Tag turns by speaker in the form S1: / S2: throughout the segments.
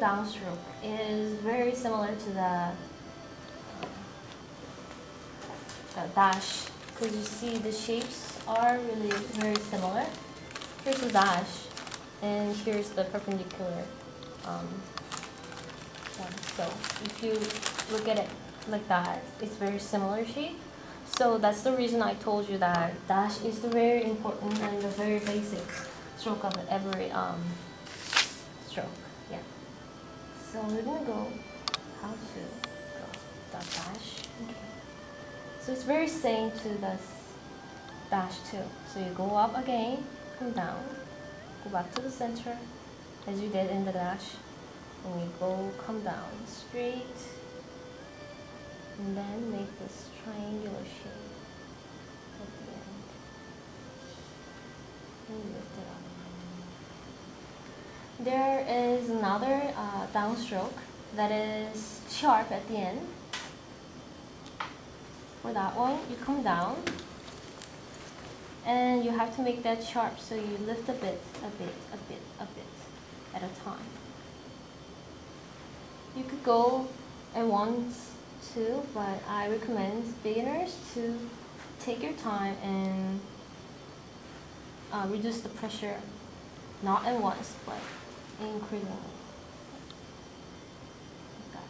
S1: downstroke is very similar to the, the dash because you see the shapes are really very similar. Here's the dash and here's the perpendicular um. So if you look at it like that, it's very similar shape. So that's the reason I told you that dash is the very important and the very basic stroke of every um, stroke. Yeah. So we're gonna go how to go dash. Okay. So it's very same to the dash too. So you go up again, come down, go back to the center as you did in the dash. And you go come down straight and then make this triangular shape at the end. And lift it up. There is another uh, downstroke that is sharp at the end. For that one, you come down and you have to make that sharp so you lift a bit, a bit, a bit, a bit at a time. You could go at once too, but I recommend beginners to take your time and uh, reduce the pressure, not at once, but increasingly. That.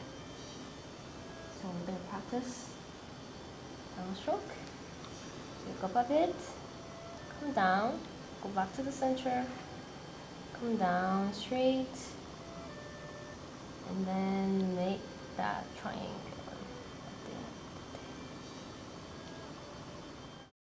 S1: So to practice downstroke. So go up a bit, come down, go back to the center, come down straight, and then make that triangle.